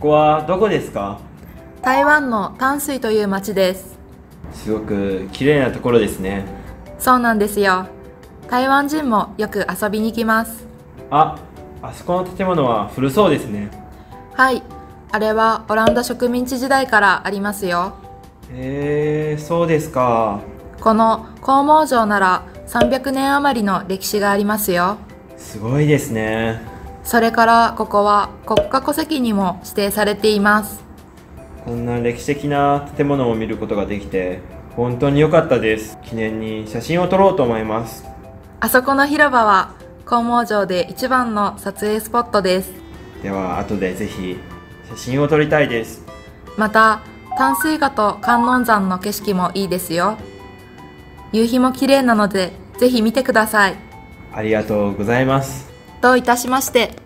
こはどこですか？台湾の淡水という町です。すごく綺麗なところですね。そうなんですよ。台湾人もよく遊びに来ます。ああそこの建物は古そうですね。はい。あれはオランダ植民地時代からありますよ。へえそうですか。この黄毛城なら300年余りの歴史がありますよ。すごいですねそれからここは国家戸籍にも指定されています。こんな歴史的な建物を見ることができて本当に良かったです。記念に写真を撮ろうと思います。あそこの広場は黄毛城で一番の撮影スポットです。では後でぜひ写真を撮りたいです。また淡水河と観音山の景色もいいですよ。夕日も綺麗なのでぜひ見てください。ありがとうございますどういたしまして